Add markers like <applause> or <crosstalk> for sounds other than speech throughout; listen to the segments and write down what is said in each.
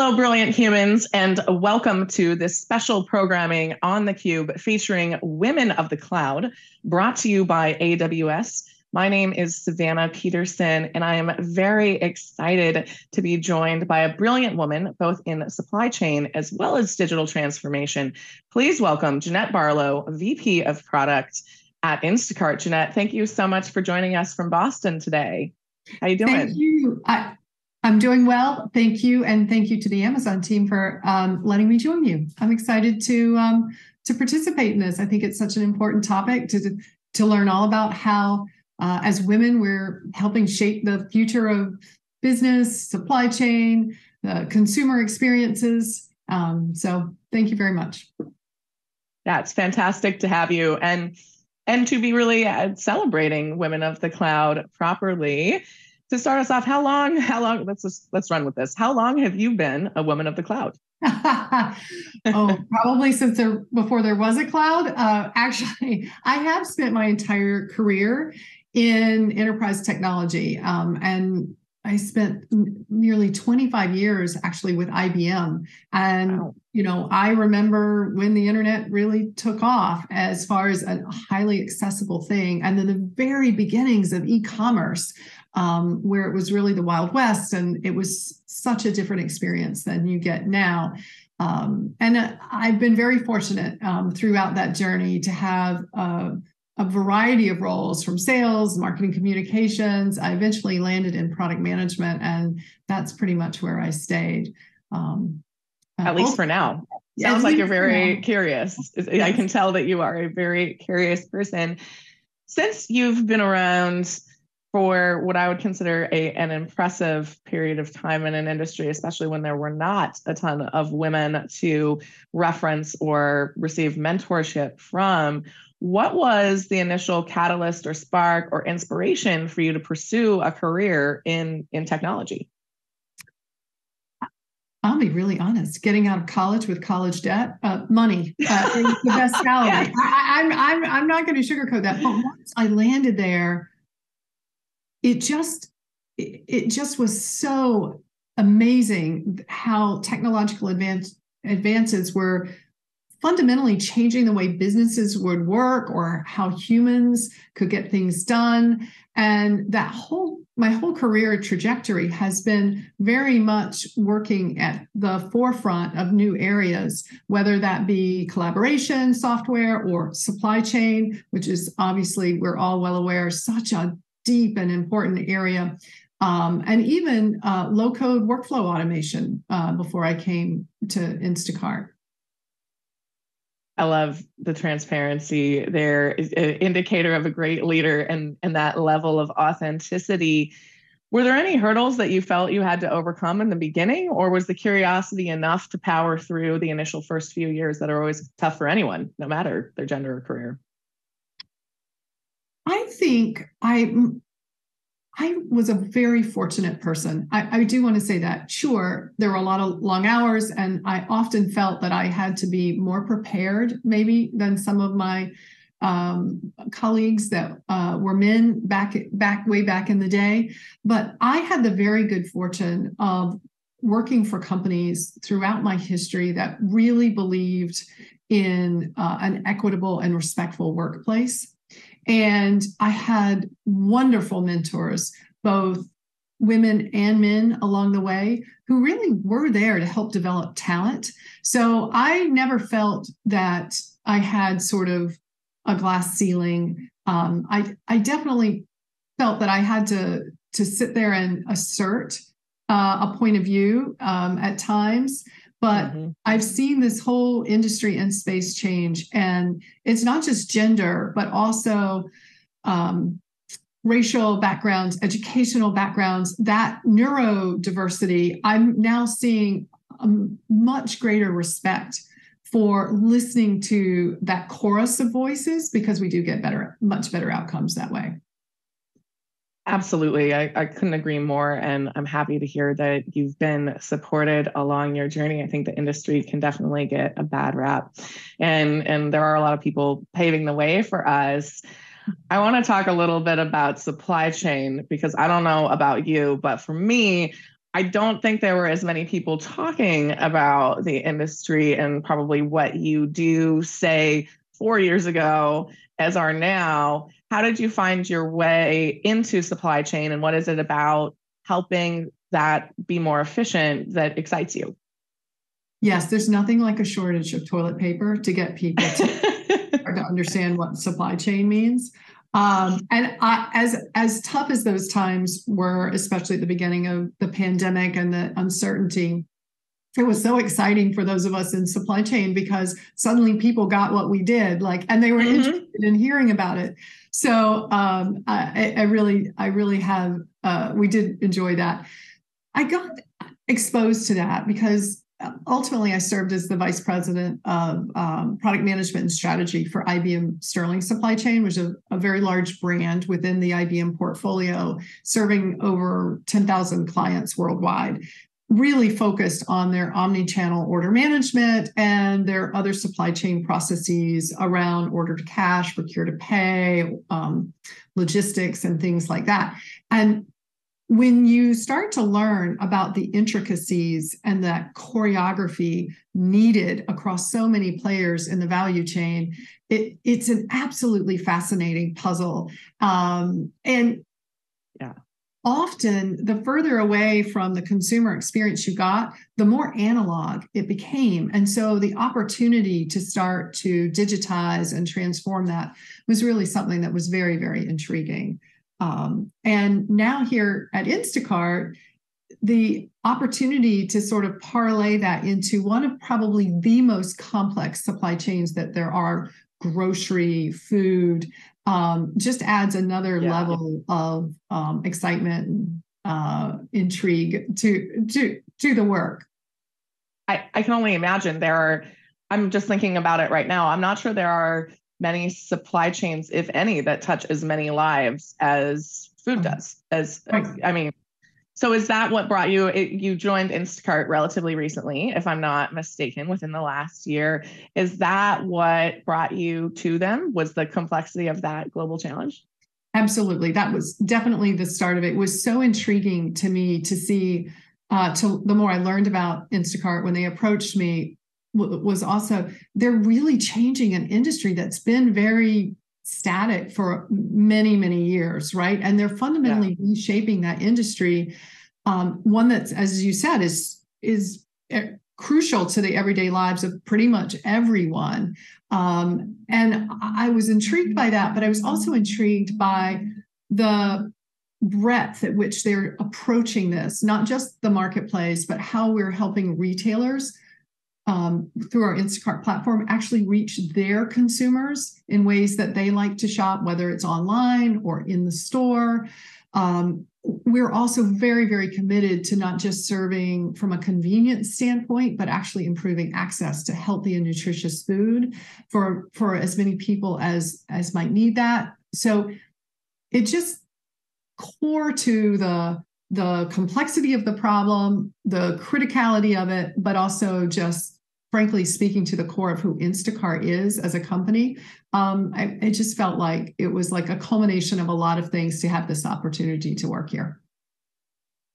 Hello, brilliant humans, and welcome to this special programming on theCUBE featuring Women of the Cloud, brought to you by AWS. My name is Savannah Peterson, and I am very excited to be joined by a brilliant woman, both in supply chain as well as digital transformation. Please welcome Jeanette Barlow, VP of Product at Instacart. Jeanette, thank you so much for joining us from Boston today. How are you doing? Thank you. I, I'm doing well. Thank you, and thank you to the Amazon team for um, letting me join you. I'm excited to um, to participate in this. I think it's such an important topic to to learn all about how, uh, as women, we're helping shape the future of business, supply chain, uh, consumer experiences. Um, so, thank you very much. That's fantastic to have you, and and to be really uh, celebrating women of the cloud properly to start us off, how long, how long, let's just, let's run with this. How long have you been a woman of the cloud? <laughs> oh, probably since there before there was a cloud. Uh, actually, I have spent my entire career in enterprise technology, um, and I spent nearly 25 years actually with IBM. And wow. you know, I remember when the internet really took off as far as a highly accessible thing, and then the very beginnings of e-commerce um, where it was really the Wild West, and it was such a different experience than you get now. Um, and uh, I've been very fortunate um, throughout that journey to have uh, a variety of roles from sales, marketing, communications. I eventually landed in product management, and that's pretty much where I stayed. Um, uh, At least for now. Sounds like you're very curious. Yes. I can tell that you are a very curious person. Since you've been around for what I would consider a, an impressive period of time in an industry, especially when there were not a ton of women to reference or receive mentorship from. What was the initial catalyst or spark or inspiration for you to pursue a career in, in technology? I'll be really honest. Getting out of college with college debt, uh, money, uh, the best <laughs> salary. I, I'm, I'm, I'm not going to sugarcoat that. But once I landed there, it just it just was so amazing how technological advance, advances were fundamentally changing the way businesses would work or how humans could get things done. And that whole my whole career trajectory has been very much working at the forefront of new areas whether that be collaboration software or supply chain which is obviously we're all well aware such a deep and important area. Um, and even uh, low code workflow automation uh, before I came to Instacart. I love the transparency there, an indicator of a great leader and, and that level of authenticity. Were there any hurdles that you felt you had to overcome in the beginning, or was the curiosity enough to power through the initial first few years that are always tough for anyone, no matter their gender or career? I think I I was a very fortunate person. I, I, do want to say that. Sure, there were a lot of long hours, and I often felt that I had to be more prepared, maybe, than some of my um, colleagues that uh, were men back back way back in the day. But I had the very good fortune of working for companies throughout my history that really believed in uh, an equitable and respectful workplace. And I had wonderful mentors, both women and men along the way, who really were there to help develop talent. So I never felt that I had sort of a glass ceiling. Um, I, I definitely felt that I had to, to sit there and assert uh, a point of view um, at times. But mm-hmm. I've seen this whole industry and space change. And it's not just gender, but also um, racial backgrounds, educational backgrounds, that neurodiversity. I'm now seeing a much greater respect for listening to that chorus of voices because we do get better, much better outcomes that way. Absolutely. I, I couldn't agree more. And I'm happy to hear that you've been supported along your journey. I think the industry can definitely get a bad rap. And, and there are a lot of people paving the way for us. I want to talk a little bit about supply chain because I don't know about you, but for me, I don't think there were as many people talking about the industry and probably what you do say four years ago as are now. How did you find your way into supply chain and what is it about helping that be more efficient that excites you? Yes, there's nothing like a shortage of toilet paper to get people to, <laughs> to understand what supply chain means. Um, and I, as as tough as those times were, especially at the beginning of the pandemic and the uncertainty, it was so exciting for those of us in supply chain because suddenly people got what we did, like, and they were mm-hmm. interested in hearing about it. So um, I, I, really, I really have. Uh, we did enjoy that. I got exposed to that because ultimately, I served as the vice president of um, product management and strategy for IBM Sterling Supply Chain, which is a, a very large brand within the IBM portfolio, serving over 10,000 clients worldwide. Really focused on their omni channel order management and their other supply chain processes around order to cash, procure to pay, um, logistics, and things like that. And when you start to learn about the intricacies and that choreography needed across so many players in the value chain, it, it's an absolutely fascinating puzzle. Um, and. Often, the further away from the consumer experience you got, the more analog it became. And so, the opportunity to start to digitize and transform that was really something that was very, very intriguing. Um, and now here at Instacart, the opportunity to sort of parlay that into one of probably the most complex supply chains that there are grocery, food, um, just adds another yeah. level of um, excitement and uh, intrigue to to to the work. I, I can only imagine there are. I'm just thinking about it right now. I'm not sure there are many supply chains, if any, that touch as many lives as food mm-hmm. does. As I mean, so is that what brought you? It, you joined Instacart relatively recently, if I'm not mistaken, within the last year. Is that what brought you to them? Was the complexity of that global challenge? Absolutely, that was definitely the start of it. it was so intriguing to me to see. Uh, to the more I learned about Instacart when they approached me, was also they're really changing an industry that's been very static for many many years right? And they're fundamentally yeah. reshaping that industry. Um, one that's as you said is is crucial to the everyday lives of pretty much everyone. Um, and i was intrigued by that but i was also intrigued by the breadth at which they're approaching this not just the marketplace but how we're helping retailers um, through our Instacart platform actually reach their consumers in ways that they like to shop, whether it's online or in the store. Um, we're also very, very committed to not just serving from a convenience standpoint, but actually improving access to healthy and nutritious food for, for as many people as, as might need that. So it just core to the the complexity of the problem, the criticality of it, but also just frankly speaking to the core of who Instacart is as a company, um, I, it just felt like it was like a culmination of a lot of things to have this opportunity to work here.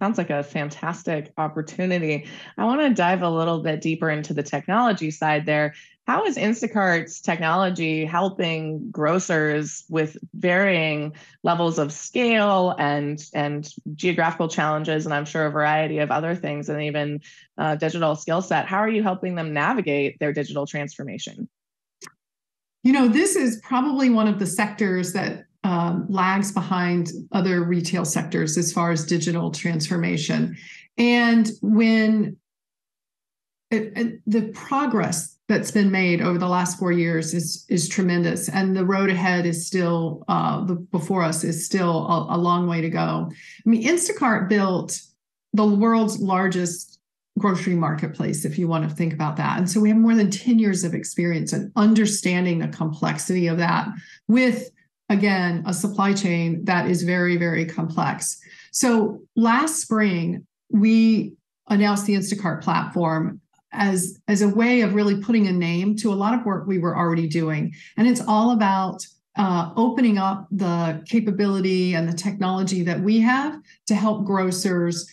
Sounds like a fantastic opportunity. I want to dive a little bit deeper into the technology side there. How is Instacart's technology helping grocers with varying levels of scale and and geographical challenges, and I'm sure a variety of other things, and even uh, digital skill set? How are you helping them navigate their digital transformation? You know, this is probably one of the sectors that um, lags behind other retail sectors as far as digital transformation. And when it, it, the progress that's been made over the last four years is is tremendous, and the road ahead is still uh, the before us is still a, a long way to go. I mean, Instacart built the world's largest grocery marketplace, if you want to think about that, and so we have more than ten years of experience in understanding the complexity of that with again a supply chain that is very very complex. So last spring we announced the Instacart platform as as a way of really putting a name to a lot of work we were already doing and it's all about uh, opening up the capability and the technology that we have to help grocers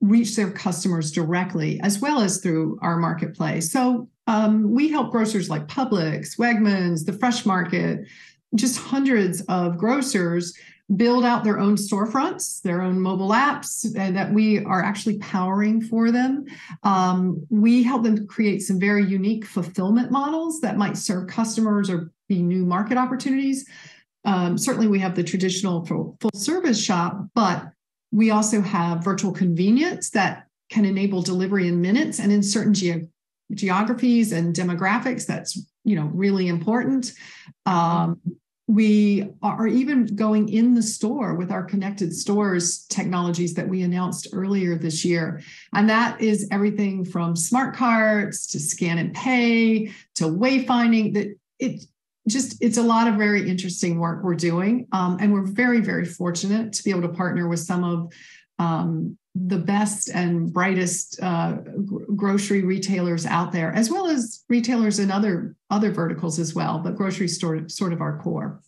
reach their customers directly as well as through our marketplace. So um, we help grocers like Publix, Wegmans, the Fresh Market, just hundreds of grocers build out their own storefronts, their own mobile apps that we are actually powering for them. Um, we help them create some very unique fulfillment models that might serve customers or be new market opportunities. Um, certainly, we have the traditional full, full service shop, but we also have virtual convenience that can enable delivery in minutes and in certain ge- geographies and demographics. That's you know really important. Um, we are even going in the store with our connected stores technologies that we announced earlier this year. And that is everything from smart carts to scan and pay to wayfinding that it just it's a lot of very interesting work we're doing um, and we're very very fortunate to be able to partner with some of um, the best and brightest uh, grocery retailers out there, as well as retailers in other other verticals as well. But grocery store sort of our core.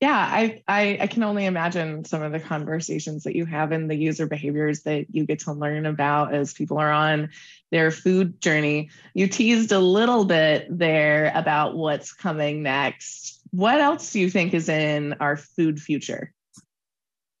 Yeah, I, I, I can only imagine some of the conversations that you have and the user behaviors that you get to learn about as people are on their food journey. You teased a little bit there about what's coming next. What else do you think is in our food future?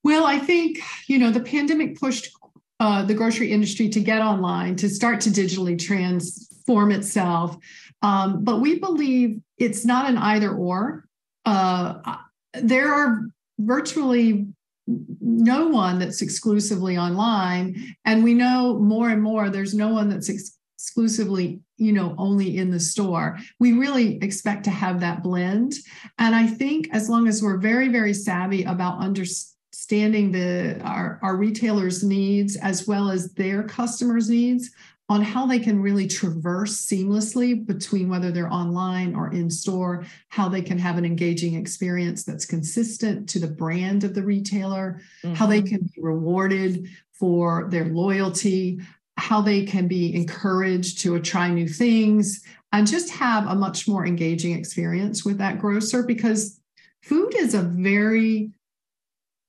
Well, I think, you know, the pandemic pushed uh, the grocery industry to get online, to start to digitally transform itself. Um, but we believe it's not an either or. Uh, there are virtually no one that's exclusively online. And we know more and more there's no one that's ex- exclusively you know only in the store we really expect to have that blend and i think as long as we're very very savvy about understanding understanding the our, our retailers needs as well as their customers needs on how they can really traverse seamlessly between whether they're online or in store, how they can have an engaging experience that's consistent to the brand of the retailer, mm-hmm. how they mm-hmm. can be rewarded for their loyalty, how they can be encouraged to try new things, and just have a much more engaging experience with that grocer because food is a very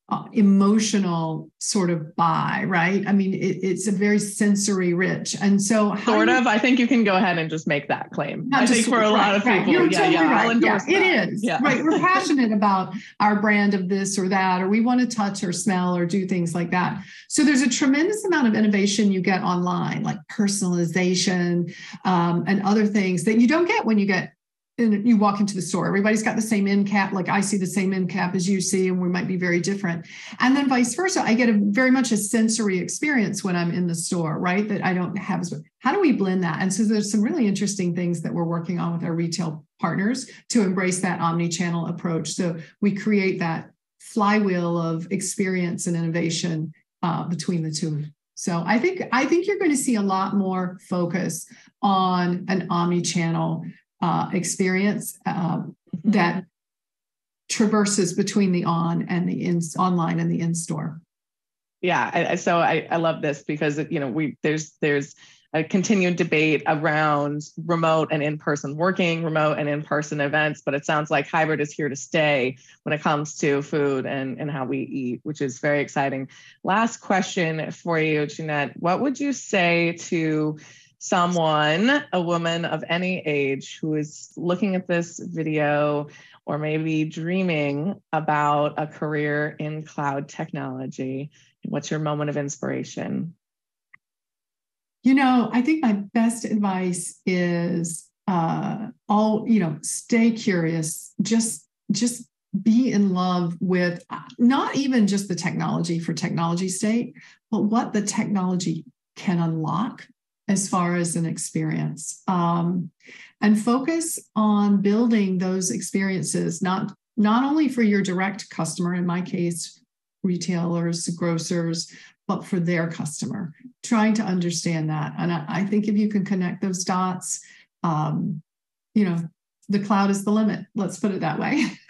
uh, emotional sort of buy, right? I mean, it, it's a very sensory rich. And so, sort of, I think you can go ahead and just make that claim. I think for a right, lot of people, You're yeah, totally yeah, right. yeah, it is. Yeah. Right. We're passionate about our brand of this or that, or we want to touch or smell or do things like that. So, there's a tremendous amount of innovation you get online, like personalization um, and other things that you don't get when you get and you walk into the store everybody's got the same end cap like i see the same end cap as you see and we might be very different. And then vice versa i get a very much a sensory experience when i'm in the store right? That i don't have as how do we blend that? And so there's some really interesting things that we're working on with our retail partners to embrace that omni-channel approach. So we create that flywheel of experience and innovation uh, between the two. So i think i think you're going to see a lot more focus on an omni-channel uh, experience mm-hmm. that traverses between the on and the in online and the in store. Yeah, I, so I, I love this because you know we there's there's a continued debate around remote and in-person working, remote and in-person events, but it sounds like hybrid is here to stay when it comes to food and, and how we eat, which is very exciting. Last question for you, Jeanette. What would you say to someone, a woman of any age, who is looking at this video or maybe dreaming about a career in cloud technology? What's your moment of inspiration? You know, I think my best advice is uh, all, you know, stay curious, just, just be in love with uh, not even just the technology for technology's sake, but what the technology can unlock as far as an experience. Um, and focus on building those experiences not not only for your direct customer in my case retailers grocers but for their customer trying to understand that. And i, I think if you can connect those dots um, you know the cloud is the limit. Let's put it that way. <laughs>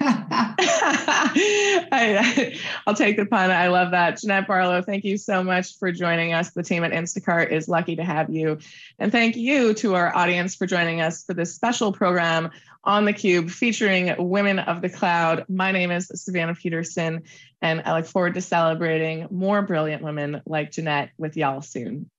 I, will take the pun. I love that. Jeanette Barlow, thank you so much for joining us. The team at Instacart is lucky to have you. And thank you to our audience for joining us for this special program on the Cube featuring women of the cloud. My name is Savannah Peterson, and I look forward to celebrating more brilliant women like Jeanette with y'all soon.